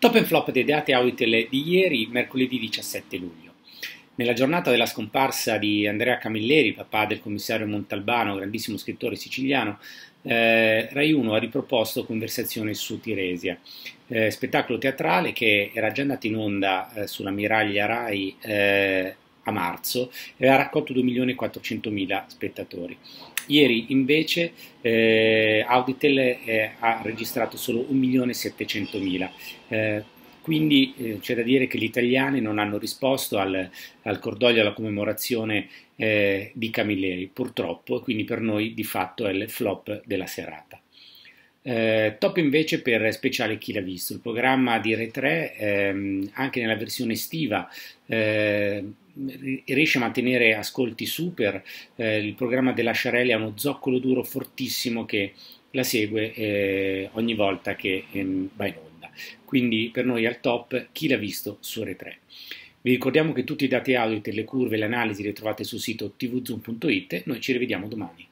Top and flop dei dati Auditel di ieri, mercoledì 17 luglio. Nella giornata della scomparsa di Andrea Camilleri, papà del commissario Montalbano, grandissimo scrittore siciliano, eh, Rai 1 ha riproposto Conversazioni su Tiresia, eh, spettacolo teatrale che era già andato in onda eh, sulla Miraglia Rai eh, a marzo e ha raccolto 2.400.000 spettatori. Ieri invece eh, Auditel eh, ha registrato solo 1.700.000. Eh, quindi eh, c'è da dire che gli italiani non hanno risposto al, al cordoglio, alla commemorazione eh, di Camilleri, purtroppo, quindi per noi di fatto è il flop della serata. Eh, top invece per speciale Chi l'ha visto, il programma di Re 3 ehm, anche nella versione estiva eh, riesce a mantenere ascolti super, eh, il programma della Sciarelli ha uno zoccolo duro fortissimo che la segue eh, ogni volta che ehm, va in onda, quindi per noi al top Chi l'ha visto su Re 3. Vi ricordiamo che tutti i dati audio, le curve e le analisi le trovate sul sito tvzoom.it, noi ci rivediamo domani.